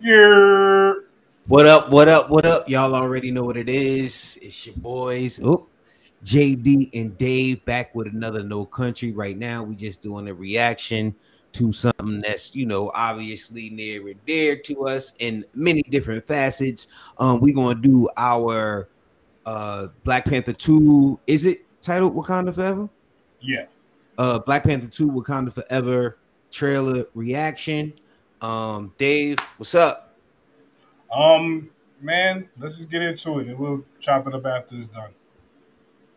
Yeah. What up? What up? What up? Y'all already know what it is. It's your boys. Oh, JD and Dave back with another No Country. Right now, we just doing a reaction to something that's you know obviously near and dear to us in many different facets. Um, we're gonna do our uh Black Panther 2. Is it titled Wakanda Forever? Yeah. Uh Black Panther 2 Wakanda Forever trailer reaction. Um, Dave, what's up? Um, man, let's just get into it and we'll chop it up after it's done.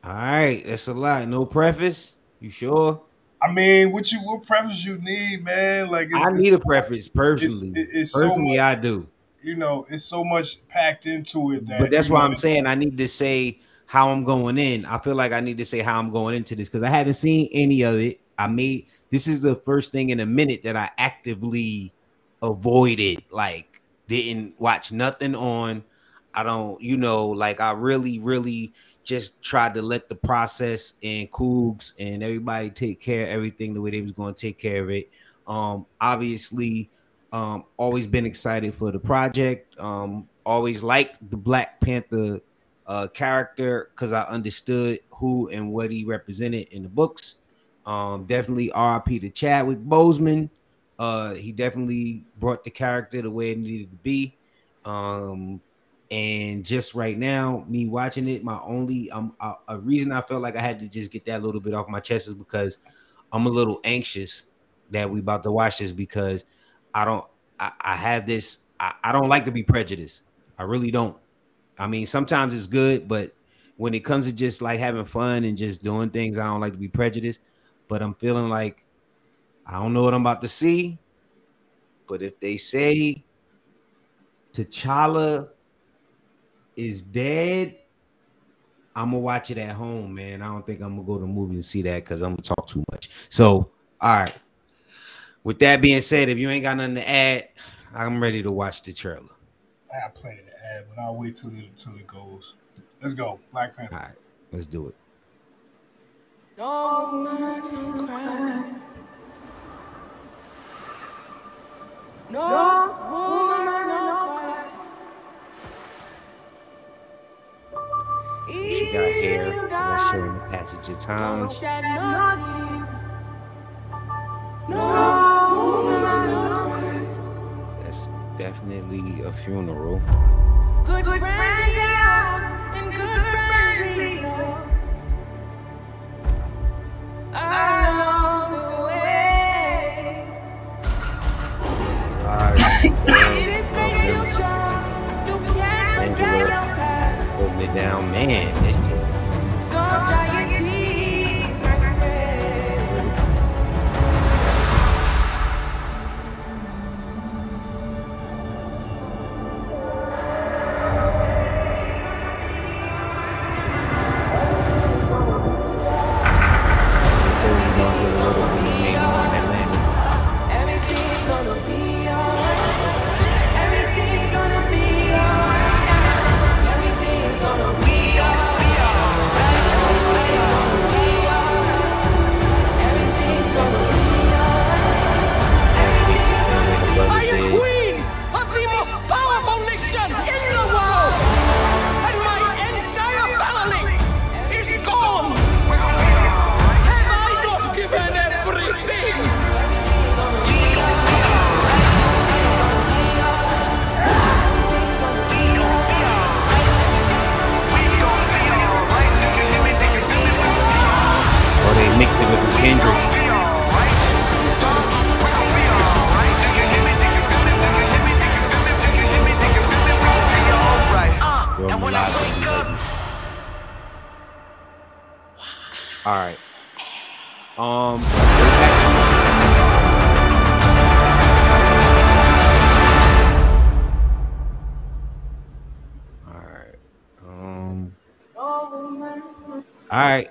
All right, that's a lot. No preface. You sure? I mean, what you what preface you need, man? Like I need a preface personally. It's, it's personally, so much, I do. You know, it's so much packed into it that. But that's why I'm saying I need to say how I'm going in. I feel like I need to say how I'm going into this because I haven't seen any of it. I made this is the first thing in a minute that I actively avoided, like didn't watch nothing on. I don't, you know, like I really, really just tried to let the process and Cougs and everybody take care of everything the way they was going to take care of it. Um, obviously, um, always been excited for the project. Um, always liked the Black Panther uh, character because I understood who and what he represented in the books. Um, definitely RP to Chadwick Boseman. Uh, he definitely brought the character the way it needed to be. Um, and just right now, me watching it, my only um a, a reason I felt like I had to just get that little bit off my chest is because I'm a little anxious that we about to watch this because I don't I, I have this I, I don't like to be prejudiced. I really don't. I mean, sometimes it's good, but when it comes to just like having fun and just doing things, I don't like to be prejudiced. But I'm feeling like I don't know what I'm about to see. But if they say T'Challa is dead, I'm gonna watch it at home, man. I don't think I'm gonna go to the movie and see that because I'm gonna talk too much. So, all right. With that being said, if you ain't got nothing to add, I'm ready to watch the trailer. I have plenty to add, but I'll wait till it till it goes. Let's go, Black Panther. All right, let's do it. No. Woman no cry. She got hair that's showing the passage of time. No tear. No woman no cry. That's definitely a funeral. Good friends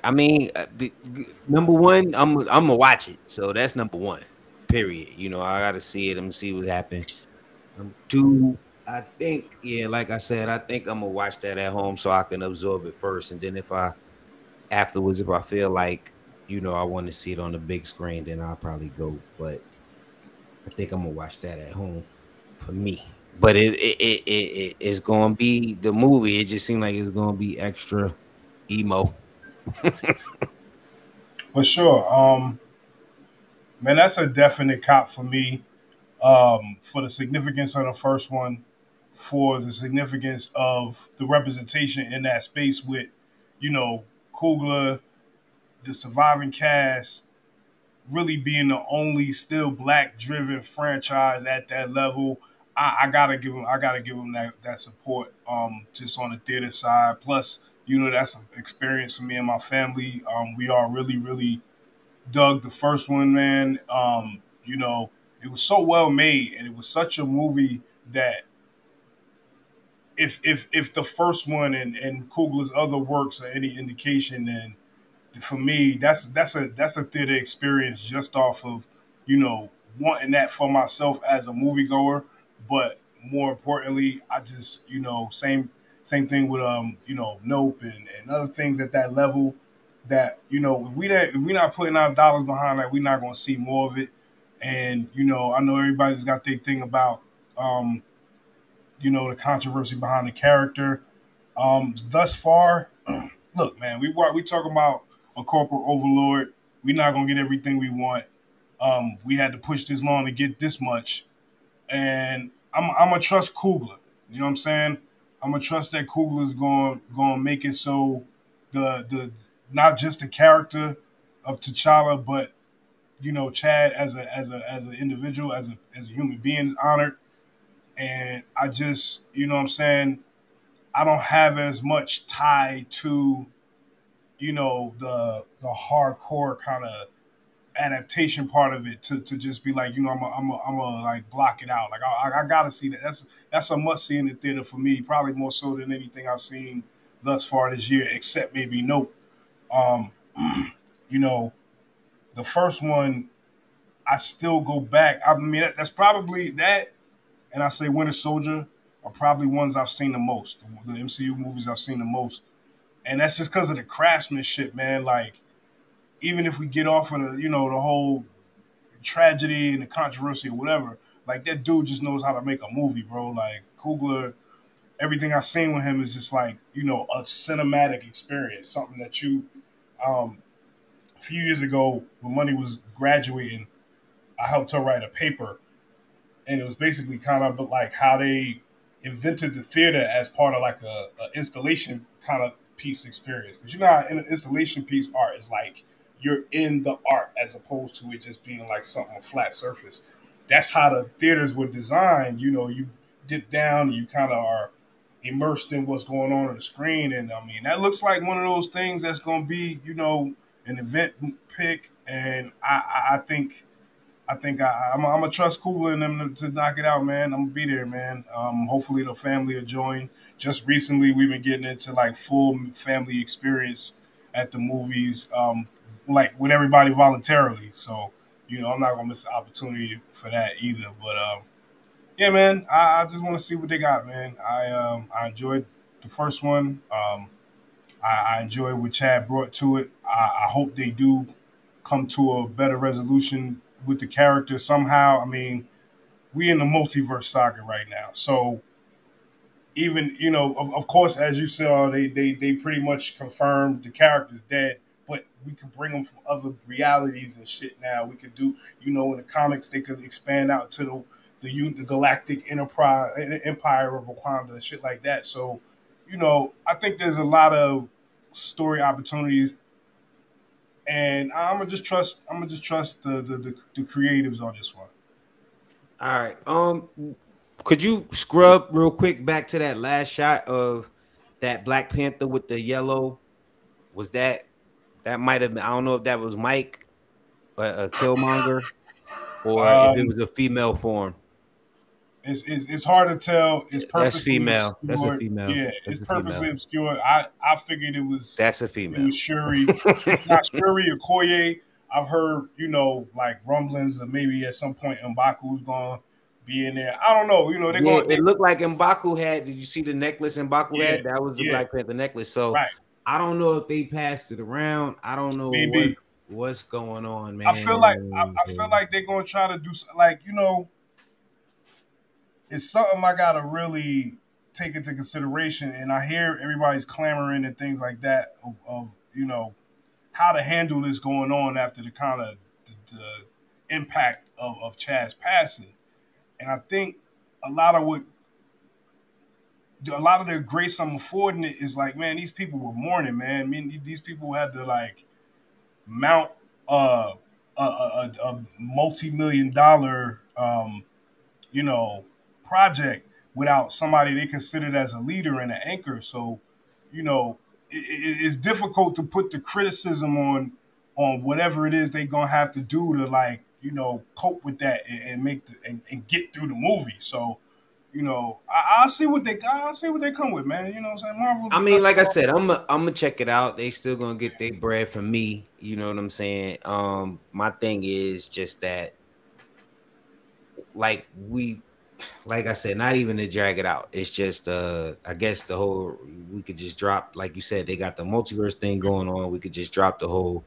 I mean, uh, the, number one, I'm I'm gonna watch it. So that's number one. Period. You know, I gotta see it. I'm gonna see what happened. Um, two, I think, yeah, like I said, I think I'm gonna watch that at home so I can absorb it first, and then if I afterwards, if I feel like you know I want to see it on the big screen, then I'll probably go. But I think I'm gonna watch that at home. for me. But it it it, it, it it's gonna be the movie. It just seemed like it's gonna be extra emo. For sure. Um, man, that's a definite cop for me. Um, for the significance of the first one, for the significance of the representation in that space with, you know, Coogler, the surviving cast, really being the only still black driven franchise at that level. I, I gotta give him I gotta give him that, that support um just on the theater side. Plus, you know, that's an experience for me and my family. Um we all really, really dug the first one, man. Um, you know, it was so well made and it was such a movie that if if if the first one and, and Coogler's other works are any indication, then for me, that's that's a that's a theater experience just off of you know wanting that for myself as a moviegoer. But more importantly, I just you know same same thing with um you know Nope and, and other things at that level that you know if we don't, if we're not putting our dollars behind that, we're not going to see more of it. And you know, I know everybody's got their thing about um you know the controversy behind the character. Um, thus far, look, man, we we talking about a corporate overlord. We're not gonna get everything we want. Um, we had to push this long to get this much, and I'm I'm gonna trust Coogler. You know what I'm saying? I'm gonna trust that Coogler's going going to make it so the the not just the character of T'Challa, but you know Chad as a as a as an individual, as a as a human being is honored. And I just, you know what I'm saying, I don't have as much tie to, you know, the the hardcore kind of adaptation part of it to, to just be like, you know, I'm a, I'm a, I'm a like block it out. Like I, I gotta see that. That's that's a must see in the theater for me. Probably more so than anything I've seen thus far this year, except maybe Nope. Um, you know, the first one, I still go back. I mean, that- that's probably that, and I say Winter Soldier are probably ones I've seen the most. The MCU movies I've seen the most, and that's just because of the craftsmanship, man. Like, even if we get off of the, you know, the whole tragedy and the controversy or whatever, like that dude just knows how to make a movie, bro. Like Coogler, everything I've seen with him is just like, you know, a cinematic experience, something that you um a few years ago when Money was graduating, I helped her write a paper and it was basically kind of like how they invented the theater as part of like a, a installation kind of piece experience. Because you know how in an installation piece art is like you're in the art as opposed to it just being like something a flat surface. That's how the theaters were designed. You know, you dip down, and you kind of are immersed in what's going on on the screen, and I mean that looks like one of those things that's going to be, you know, an event pick. And I, I, think I think I, I'm, I'm gonna trust Coogler and them to, to knock it out, man. I'm gonna be there, man. Um, hopefully the family will join. Just recently, we've been getting into like full family experience at the movies, um, like with everybody voluntarily. So you know, I'm not gonna miss the opportunity for that either. But um, yeah, man, I, I just want to see what they got, man. I um, I enjoyed the first one. Um, I, I enjoy what Chad brought to it. I, I hope they do come to a better resolution with the character somehow. I mean, we in the multiverse saga right now, so even you know, of, of course, as you saw, they they they pretty much confirmed the character's dead. But we could bring them from other realities and shit. Now we could do, you know, in the comics they could expand out to the the, the galactic enterprise empire of Wakanda and shit like that. So, you know, I think there's a lot of story opportunities and I'm gonna just trust. I'm gonna just trust the the, the, the creatives on this one. All right. Um, could you scrub real quick back to that last shot of that Black Panther with the yellow? Was that that might have been? I don't know if that was Mike, a, a Killmonger, or if it Um, was a female form. It's, it's it's hard to tell. It's purposely female. That's a female. Yeah, That's it's a female. purposely obscured. I I figured it was That's a female. it was Shuri. it's not Shuri or Koye. I've heard you know like rumblings of maybe at some point Mbaku's gonna be in there. I don't know. You know they're Yeah, going. it looked like Mbaku had. Did you see the necklace Mbaku Yeah, had? That was the yeah. Black Panther necklace. So Right. I don't know if they passed it around. I don't know what, what's going on, man. I feel like I, I feel like they're gonna try to do like you know. it's something I gotta really take into consideration. And I hear everybody's clamoring and things like that of, of you know how to handle this going on after the kind of the, the impact of, of Chad's passing. And I think a lot of what a lot of the grace I'm affording it is like, man, these people were mourning, man. I mean, these people had to like mount a, a, a multi-million dollar, um, you know, project without somebody they considered as a leader and an anchor. So, you know, it, it, it's difficult to put the criticism on on whatever it is they're gonna have to do to like, you know, cope with that and, and make the and, and get through the movie. So, you know, I, will see what they got. I'll see what they come with, man. You know what I'm saying? Marvel. I mean, like I said, I'm a, I'm gonna check it out. They still gonna get their bread from me. You know what I'm saying? Um, my thing is just that, like we, like I said, not even to drag it out. It's just, uh, I guess the whole we could just drop, like you said, they got the multiverse thing going on. We could just drop the whole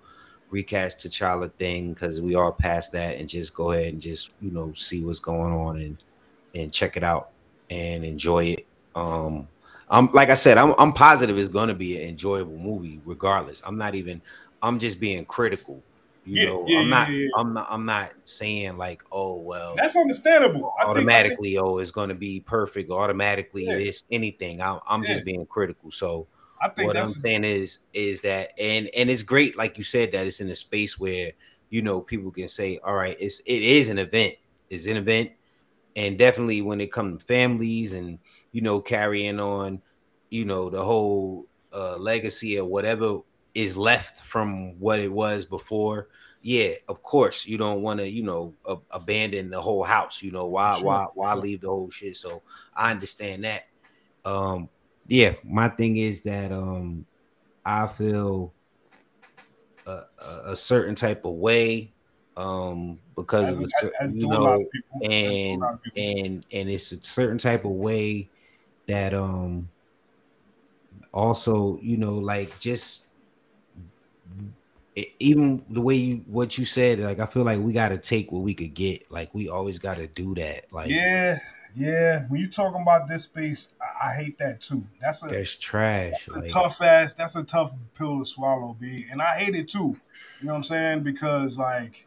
recast T'Challa thing because we are past that, and just go ahead and just you know see what's going on and and check it out and enjoy it. Um, I'm like I said, I'm I'm positive it's gonna be an enjoyable movie, regardless. I'm not even I'm just being critical. You Yeah, know, yeah, I'm not yeah. I'm not I'm not saying like, oh well That's understandable. I think- I think- automatically, oh, it's gonna be perfect, automatically this anything. I'm I'm just being critical. So I think what I'm saying is is that and and it's great, like you said, that it's in a space where you know people can say, all right, it's it is an event, it's an event, and definitely when it comes to families and you know carrying on, you know the whole uh, legacy or whatever is left from what it was before. Yeah, of course you don't want to you know abandon the whole house. You know why Sure, why why leave the whole shit? So I understand that. Um, yeah, my thing is that um, I feel a, a certain type of way um because as, of as, the cer- as you know of people. as do a and and and it's a certain type of way that um also you know like just even the way you what you said like i feel like we got to take what we could get like we always got to do that like yeah, yeah. When you talking about this space, I, I hate that too. That's a there's trash That's a tough ass. That's a tough pill to swallow, B. And I hate it too. You know what I'm saying? Because like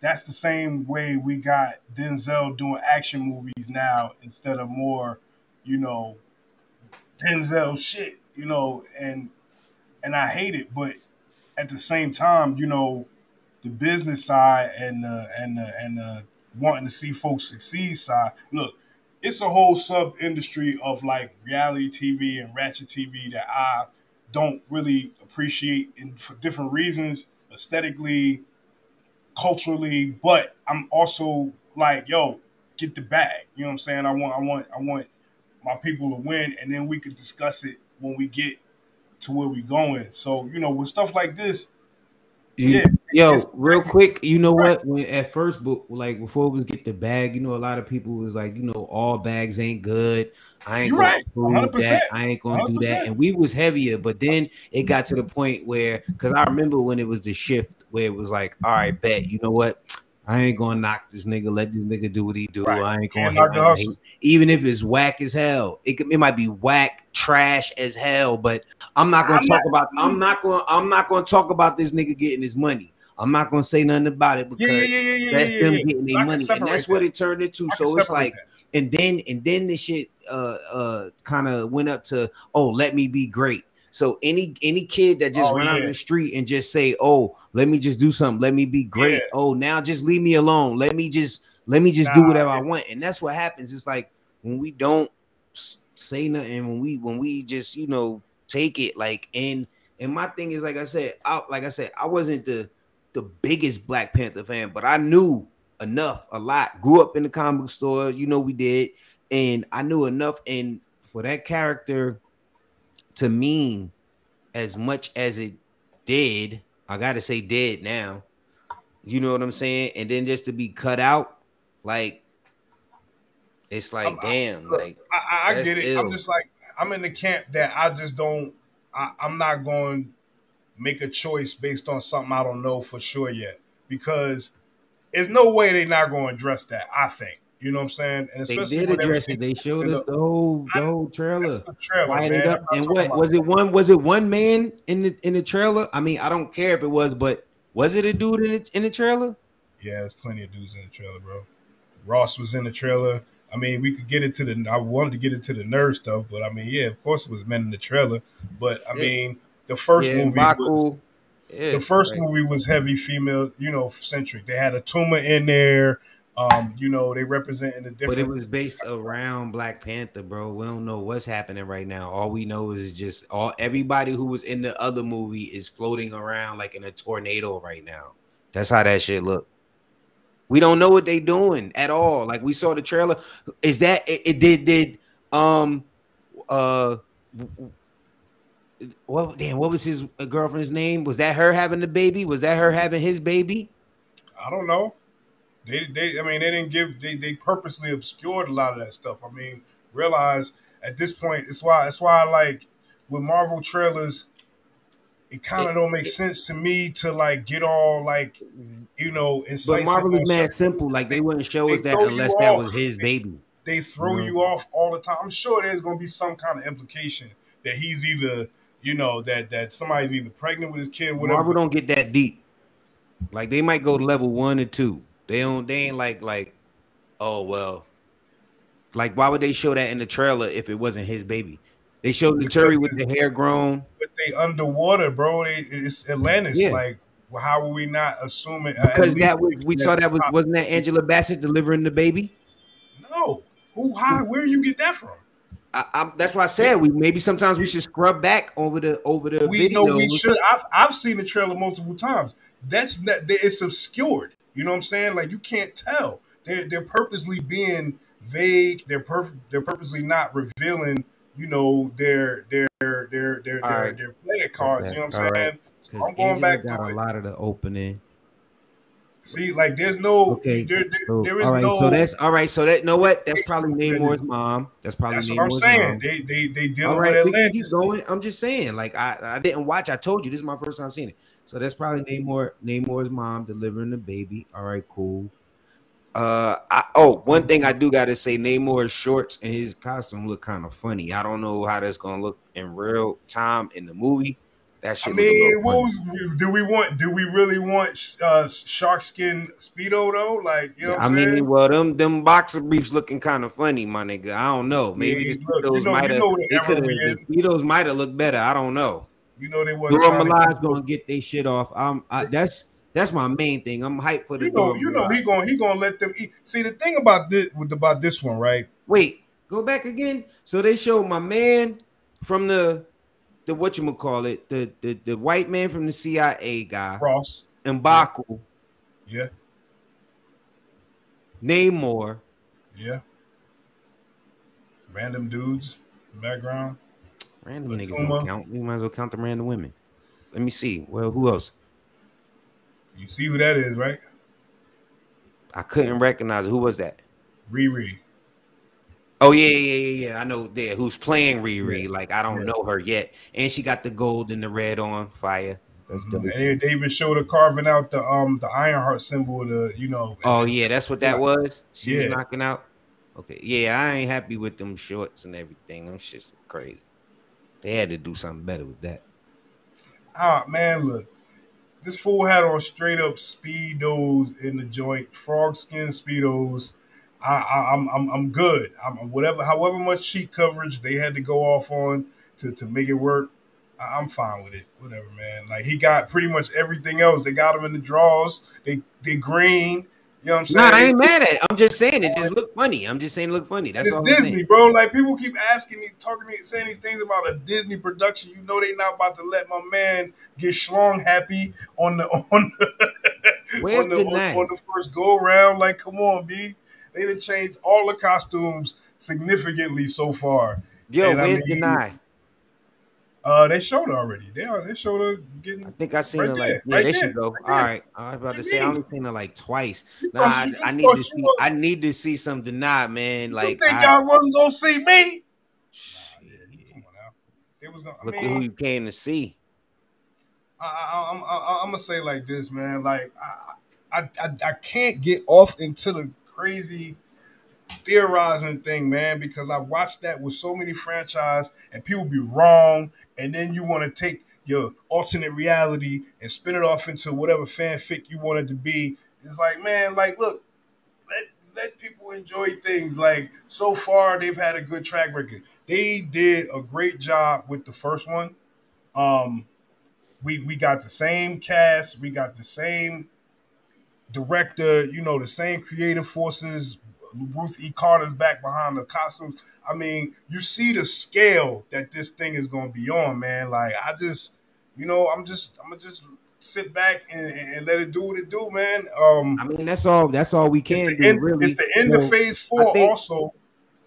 that's the same way we got Denzel doing action movies now instead of more, you know, Denzel shit. You know, and and I hate it, but at the same time, you know, the business side and the and the and the wanting to see folks succeed side. Look, it's a whole sub industry of like reality TV and ratchet TV that I don't really appreciate for different reasons, aesthetically, culturally, but I'm also like, yo, get the bag. You know what I'm saying? I want I want I want my people to win and then we could discuss it when we get to where we're going. So, you know, with stuff like this, You- yeah, Yo, real quick, you know what? When at first, but like before we get the bag, you know, a lot of people was like, you know, all bags ain't good. I ain't You're gonna right, 100%, that. I ain't gonna do that. And we was heavier, but then it got to the point where, because I remember when it was the shift where it was like, all right, bet, you know what? I ain't gonna knock this nigga. Let this nigga do what he do. Right. I ain't gonna hate knock the him, hustle. hate- even if it's whack as hell. It could, it might be whack, trash as hell, but I'm not gonna I'm talk not- about. I'm not gonna. I'm not gonna talk about this nigga getting his money. I'm not gonna say nothing about it because yeah, yeah, yeah, yeah, that's them getting their money, and that's that. what it turned into. I So it's like, that. and then and then the shit uh uh kind of went up to oh let me be great. So any any kid that just Oh, run out in the street and just say oh let me just do something, let me be great. Yeah. Oh now just leave me alone. Let me just let me just do Nah, whatever I want, and that's what happens. It's like when we don't say nothing, when we when we just you know take it like and and my thing is like I said, I, like I said, I wasn't the the biggest Black Panther fan, but I knew enough, a lot. Grew up in the comic store, you know we did, and I knew enough. And for that character to mean as much as it did, I gotta say did now. You know what I'm saying? And then just to be cut out, like it's like I'm- I- damn, look, like I, I, I get it. ill. I'm just like I'm in the camp that I just don't. I, I'm not going make a choice based on something I don't know for sure yet because there's no way they're not going to address that. I think You know what I'm saying? And They especially did address it. They showed us the whole the whole trailer. The trailer, man. up. And what was it? One was it one man in the in the trailer? I mean, I don't care if it was, but was it a dude in the, in the trailer? Yeah, there's plenty of dudes in the trailer, bro. Ross was in the trailer. I mean, we could get into the. I wanted to get into the nerd stuff, but I mean, yeah, of course it was men in the trailer. But I Yeah. mean, the first yeah, movie was. Yeah, the first right. movie was heavy female, you know, centric. They had a tumor in there. Um, you know, they representing the But different. it was based around Black Panther, bro. We don't know what's happening right now. All we know is just all everybody who was in the other movie is floating around like in a tornado right now. That's how that shit look. We don't know what they doing at all. Like we saw the trailer. Is that it, it did did um uh what damn what was his girlfriend's name? Was that her having the baby? Was that her having his baby? I don't know. They, they, I mean, they didn't give. They, they purposely obscured a lot of that stuff. I mean, realize at this point, it's why, it's why, I like with Marvel trailers, it kind of don't make sense to me to like get all like, you know, But Marvel is mad simple. Like they wouldn't show us that unless that was his baby. They throw you off all the time. I'm sure there's gonna be some kind of implication that he's either, you know, that that somebody's either pregnant with his kid, whatever. Marvel don't get that deep. Like they might go to level one or two. They don't. They ain't like like, oh well. Like why would they show that in the trailer if it wasn't his baby? They showed the Turi with the hair grown. but they underwater, bro. They, it's Atlantis. Yeah. Like, well, how are we not assuming? Uh, at Because that was we saw that was wasn't that Angela Bassett delivering the baby. No. Who? How? Where you get that from? I, I, that's why I said we maybe sometimes we should scrub back over the over the We video. know we should. I've I've seen the trailer multiple times. That's not. It's obscured. You know what I'm saying? Like you can't tell. They're they're purposely being vague. They're perfect. They're purposely not revealing. You know their their their their their All their, right. their player cards. You know what I'm All saying? right. So I'm going Angela back got to a it. lot of the opening. See, like there's no. Okay. There, there, So, there is all right, no. so that's all right. So that know what? That's probably Namor's mom. That's probably that's what I'm saying. mom. They they they dealing right, with Atlantis. keep going. I'm just saying, like I, I didn't watch. I told you this is my first time seeing it. So that's probably Namor, Namor's mom delivering the baby. All right, cool. Uh, I, oh, one thing I do got to say, Namor's shorts and his costume look kind of funny. I don't know how that's gonna look in real time in the movie. That I shit. a mean, what was do we want? Do we really want uh, shark skin speedo though? Like you know, what I mean, saying? well, them them boxer briefs looking kind of funny, my nigga. I don't know. Maybe Yeah, look, you know- might you have. know the They could have. we The in. Speedos might have looked better. I don't know. You know they wasn't Dora trying to get- gonna get their shit off. I'm. I, that's that's my main thing. I'm hyped for the. You know, you know he gonna he gonna let them eat. See the thing about this with about this one, right? Wait, go back again. So they showed my man from the the what you call it, the, the the white man from the CIA guy, Ross, Mbaku, yeah, Namor. yeah. Random dudes, background. Random But niggas don't count. We might as well count the random women. Let me see. Well, who else? You see who that is, right? I couldn't recognize it. Who was that? Riri. Oh yeah, yeah, yeah, yeah. I know there. Who's playing Riri? Yeah. Like I don't Yeah. know her yet, and she got the gold and the red on fire. That's dope. And they, they even showed her carving out the um the Ironheart symbol. of The you know. Oh yeah, that's what that was. She was knocking out. Okay, yeah, I ain't happy with them shorts and everything. Them shit's crazy. They had to do something better with that. Ah man, look. This fool had on straight up speedos in the joint, frog skin speedos. I, I, I'm, I'm, I'm good. I'm whatever, however much sheet coverage they had to go off on to, to make it work. I'm fine with it. Whatever, man. Like he got pretty much everything else. They got him in the draws. They, they green. You know what I'm saying? Nah, I ain't mad at. it. I'm just saying it just looked funny. I'm just saying it looked funny. That's it's Disney, saying. bro. Like people keep asking, me, talking, me, saying these things about a Disney production. You know they not about to let my man get schlong happy on the on the Where's on the, the on, on the first go around. Like, come on, B. They done changed all the costumes significantly so far. Yo, And I where's mean- Danai? Uh, they showed already. They are. They showed her I think I seen Right her there, like yeah, right there there, she go. right All there. I was about What to you say I only seen her like twice. Nah, I, I need to see. was- I need to see some Danai, man. you Like think I, y'all wasn't gonna see me? Come on now. It was gonna. Look mean, who you came to see. I, I, I'm, I, I'm gonna say like this, man. Like I, I, I, I can't get off into the crazy theorizing thing, man, because I watched that with so many franchise and people be wrong, and then you want to take your alternate reality and spin it off into whatever fanfic you want it to be. It's like, man, like, look, let let people enjoy things. Like, so far, they've had a good track record. They did a great job with the first one. Um, we we got the same cast, we got the same director, you know, the same creative forces. Ruth E. Carter's back behind the costumes. I mean, you see the scale that this thing is going to be on, man. Like, I just, you know, I'm just, I'm gonna just sit back and, and let it do what it do, man. Um, I mean, that's all. That's all we can do. end, really. it's the end So, of phase four, think- also.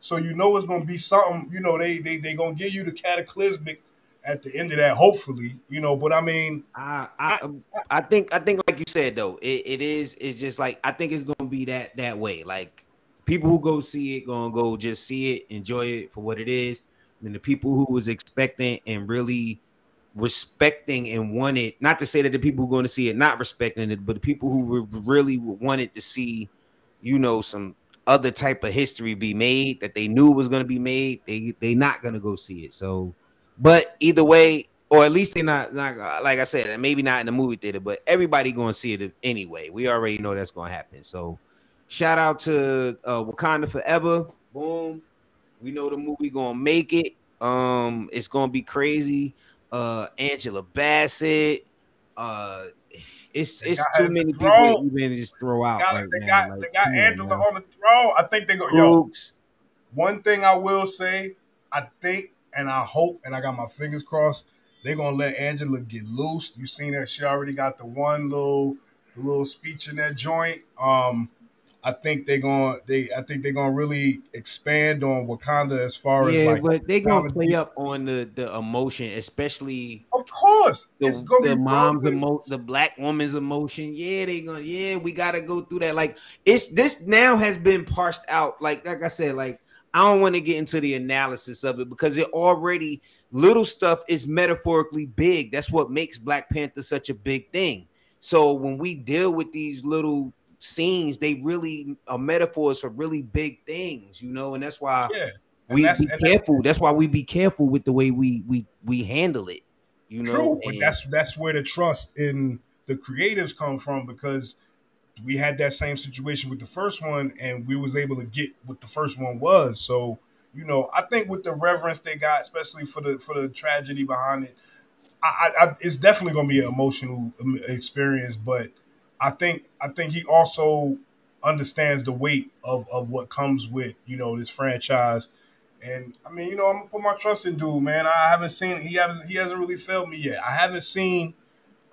So you know it's going to be something. You know, they they they going to give you the cataclysmic at the end of that, hopefully. You know, but I mean, I, I um, I think I think like you said though, it, it is it's just like I think it's gonna be that that way. Like people who go see it gonna go just see it, enjoy it for what it is. And the people who was expecting and really respecting and wanted, not to say that the people who going to see it not respecting it, but the people who really wanted to see, you know, some other type of history be made that they knew was going to be made, they they not going to go see it. So, but either way, or at least they're not not like I said, maybe not in the movie theater, but everybody going to see it anyway. We already know that's going to happen. So, shout out to uh, Wakanda Forever. Boom. We know the movie going to make it. Um, it's going to be crazy. Uh, Angela Bassett. Uh, it's They it's too many people throne. that you can just throw out got, right they got Like, they got on, Angela man. on the throne. I think they go. Yo, one thing I will say, I think and I hope, and I got my fingers crossed, they're gonna let Angela get loose. You seen her; she already got the one little, the little speech in that joint. Um, I think they're gonna they. I think they're gonna really expand on Wakanda as far Yeah, as like. but they gonna play up on the the emotion, especially Of course, it's the, gonna the be mom's emotion, the black woman's emotion. Yeah, they gonna yeah, we gotta go through that. Like it's this now has been parsed out. Like like I said, like I don't want to get into the analysis of it because it already little stuff is metaphorically big. That's what makes Black Panther such a big thing. So when we deal with these little scenes, they really are metaphors for really big things, you know, and that's why Yeah, and we that's- be careful. That's why we be careful with the way we we we handle it. You know, True, but and- that's that's where the trust in the creatives come from because we had that same situation with the first one, and we was able to get what the first one was. So you know, I think with the reverence they got, especially for the for the tragedy behind it, I, I, it's definitely going to be an emotional um, experience. But I think I think he also understands the weight of of what comes with you know this franchise. And I mean, you know, I'm gonna put my trust in dude, man. I haven't seen he haven't he hasn't really failed me yet. I haven't seen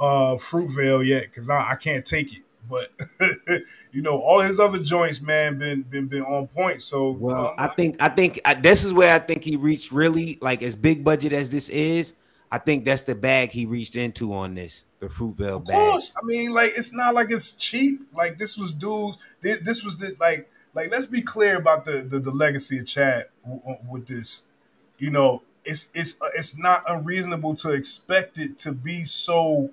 uh Fruitvale yet because I, I can't take it. But you know, all his other joints, man, been been been on point. So Well, um, I think I think I, this is where I think he reached really like as big budget as this is. I think that's the bag he reached into on this, the Fruitvale Of bag. course. I mean, like it's not like it's cheap. Like this was dudes. This, this was the like like. Let's be clear about the the, the legacy of Chad w- with this. You know, it's it's it's not unreasonable to expect it to be so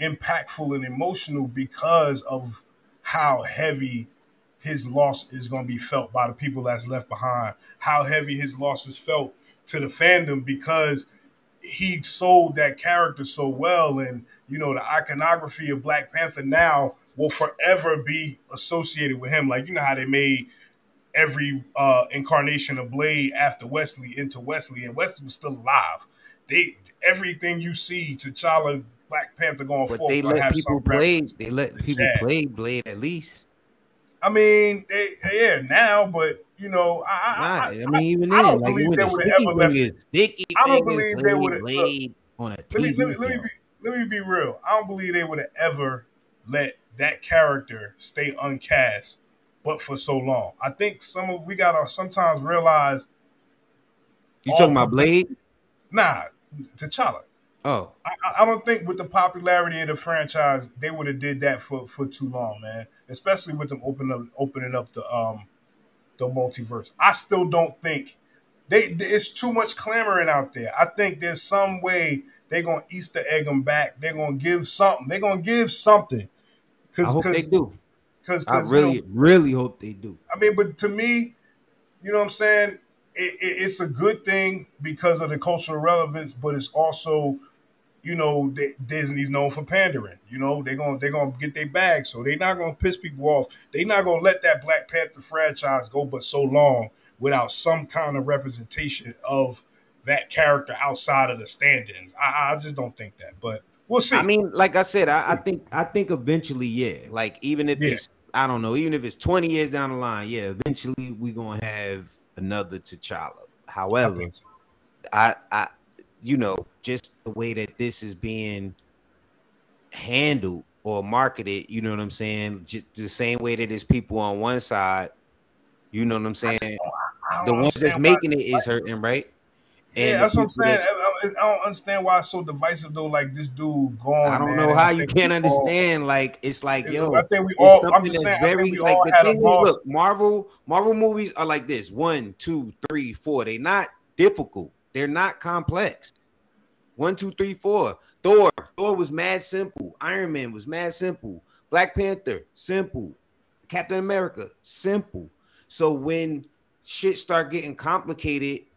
impactful and emotional because of how heavy his loss is going to be felt by the people that's left behind. How heavy his loss is felt to the fandom because he sold that character so well. And you know the iconography of black panther now will forever be associated with him. Like you know how they made every uh incarnation of blade after wesley into wesley and wesley was still alive. They everything you see T'Challa, black panther going But forth they let people play. They let people Chad. play Blade at least. i mean they, yeah now but you know i Nah, i, I, mean, even I then, don't like, believe they would've sticky ever left I don't believe they would've- look, on a let me, let me, let me be let me be real. I don't believe they would have ever let that character stay uncast, but for so long. I think some of we gotta sometimes realize. You talking about Blade? Nah, T'Challa. Oh, I, I- I don't think with the popularity of the franchise, they would have did that for, for too long, man. Especially with them opening up opening up the um the multiverse. I still don't think they it's too much clamoring out there. I think there's some way they're gonna Easter egg them back. They're gonna give something. They're gonna give something. I Cause, hope they cause, do. cause, I 'cause, you know, really, really hope they do. I mean, but to me, you know what I'm saying? It, it, it's a good thing because of the cultural relevance, but it's also, you know, they, Disney's known for pandering. You know, they're gonna they're gonna get their bag, so they're not gonna piss people off. They're not gonna let that Black Panther franchise go but so long without some kind of representation of that character outside of the stand-ins. I, I just don't think that, but we'll see. I mean, like I said, I, I think I think eventually, yeah. Like even if Yeah. it's I don't know, even if it's 20 years down the line, yeah, eventually we're gonna have another T'Challa. However, think so. I, I, you know, just the way that this is being handled or marketed, you know what I'm saying? Just the same way that there's people on one side, you know what I'm saying? I The don't ones that's making it is hurting, right? Yeah, that's what I'm saying. I, don't understand why it's so divisive though. Like this dude gone. I don't man, know how you can't all- understand. Like it's like, yo, I think we all. I'm just saying. Very we like all the had a loss. look, Marvel, Marvel movies are like this: one, two, three, four. They're not difficult. They're not complex. One, two, three, four. Thor. Thor was mad simple. Iron Man was mad simple. Black Panther, simple. Captain America, simple. So when shit start getting complicated,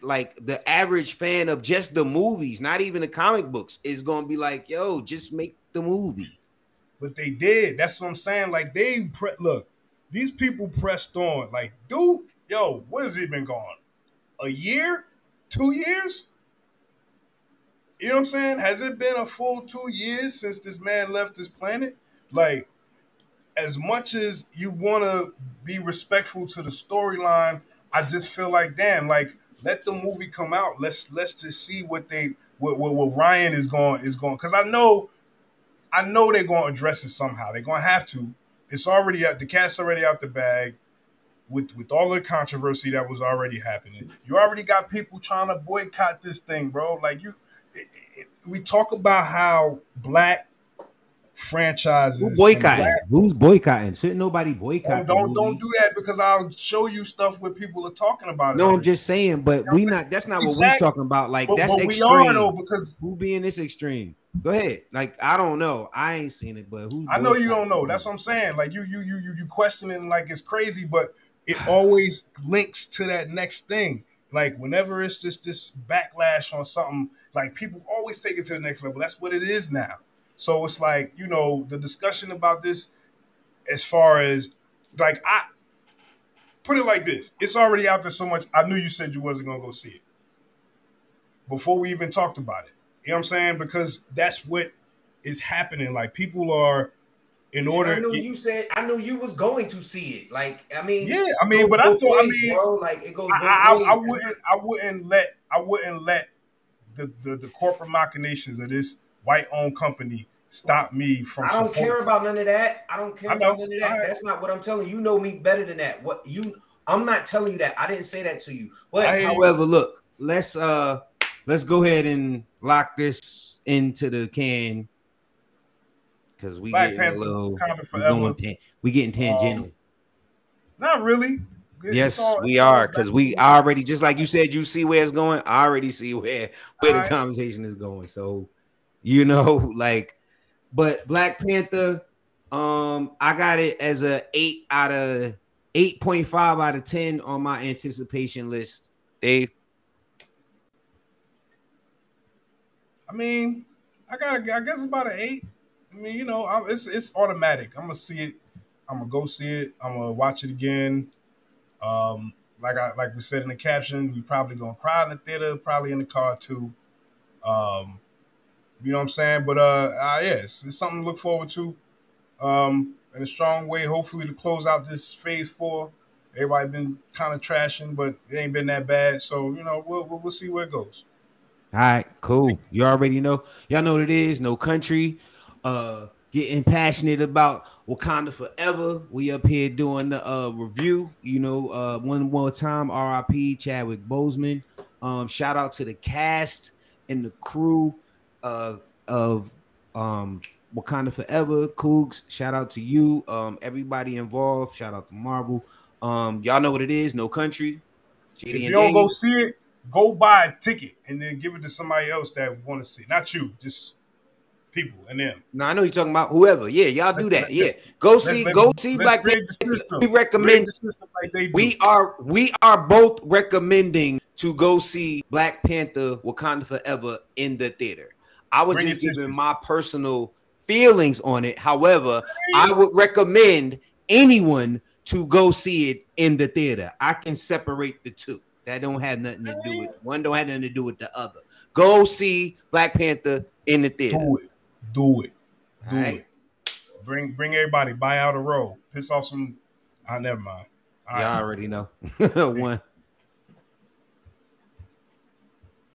like the average fan of just the movies, not even the comic books, is gonna be like, yo, just make the movie. But they did. That's what I'm saying. Like they pre- look, these people pressed on. Like, dude, yo, what has it been going? A year? Two years? You know what I'm saying? Has it been a full two years since this man left this planet? Like, as much as you want to be respectful to the storyline, I just feel like, damn, like let the movie come out. Let's let's just see what they what what, what Ryan is going is going because I know I know they're going to address it somehow. They're going to have to. It's already out. The cat's already out the bag with with all the controversy that was already happening. You already got people trying to boycott this thing, bro. Like you, it, it, we talk about how black franchises Who boycotting? black- Who's boycotting? Shouldn't nobody boycott? don't the don't, don't do that because I'll show you stuff where people are talking about it. No, I'm just saying, but we not. That's not what we Exactly. talking about. Like But, that's but we extreme. are though because Who being this extreme? Go ahead. Like I don't know. I ain't seen it, but who's? I know you don't know. That's what I'm saying. Like you, you, you, you, you questioning like it's crazy, but it always links to that next thing. Like whenever it's just this backlash on something, like people always take it to the next level. That's what it is now. So it's like you know the discussion about this, as far as like I put it like this, it's already out there so much. I knew you said you wasn't gonna go see it before we even talked about it. You know what I'm saying? Because that's what is happening. Like people are in order. I knew you said. I knew you was going to see it. Like I mean, Yeah, I mean, but I goes thought. I mean, bro. like it goes. I, I, ways. I wouldn't. I wouldn't let. I wouldn't let the the, the corporate machinations of this white-owned company stop me from. I don't supporting- care about none of that. I don't care I about none of that. Alright. That's not what I'm telling you. You know me better than that. What you? I'm not telling you that. I didn't say that to you. But I however, look, let's uh, let's go ahead and lock this into the can because we Black getting a little. We, forever. going tan- we getting tangential. Um, Not really. It's Yes, all- we are because we already just like you said. You see where it's going. I already see where where the Alright. conversation is going. So, you know, like, but Black Panther, um, I got it as a eight out of eight point five out of ten on my anticipation list. Dave, I mean, I got. to I guess it's about an eight. I mean, you know, I, it's it's automatic. I'm gonna see it. I'm gonna go see it. I'm gonna watch it again. Um, like I like we said in the caption, we probably gonna cry in the theater, probably in the car too. Um, you know what I'm saying? But uh, uh yeah, it's, it's something to look forward to. Um, in a strong way, hopefully to close out this phase four. Everybody been kind of trashing, but it ain't been that bad. So you know, we'll we'll, we'll see where it goes. All right, cool. You already know. Y'all know what it is. No country. Uh getting passionate about Wakanda forever. We up here doing the uh review. You know, uh one more time, RIP Chadwick Boseman. Um, shout out to the cast and the crew uh of um Wakanda Forever, Cougs. Shout out to you. Um, everybody involved. Shout out to Marvel. Um, y'all know what it is. No country. JD If you don't go see it, go buy a ticket and then give it to somebody else that want to see. Not you, just people and them. No, I know you're talking about whoever. Yeah, y'all do that. Yeah, go see, let's- go see let's Black Panther. We recommend. the system like they do. We are we are both recommending to go see Black Panther: Wakanda Forever in the theater. I was just giving my personal feelings on it. However, I would recommend anyone to go see it in the theater. I can separate the two. That don't have nothing to do with one. Don't have nothing to do with the other. Go see Black Panther in the theater. Do it. Do it. Bring bring everybody. Buy out a row. Piss off some. I never mind. All Y'all right. already know. one.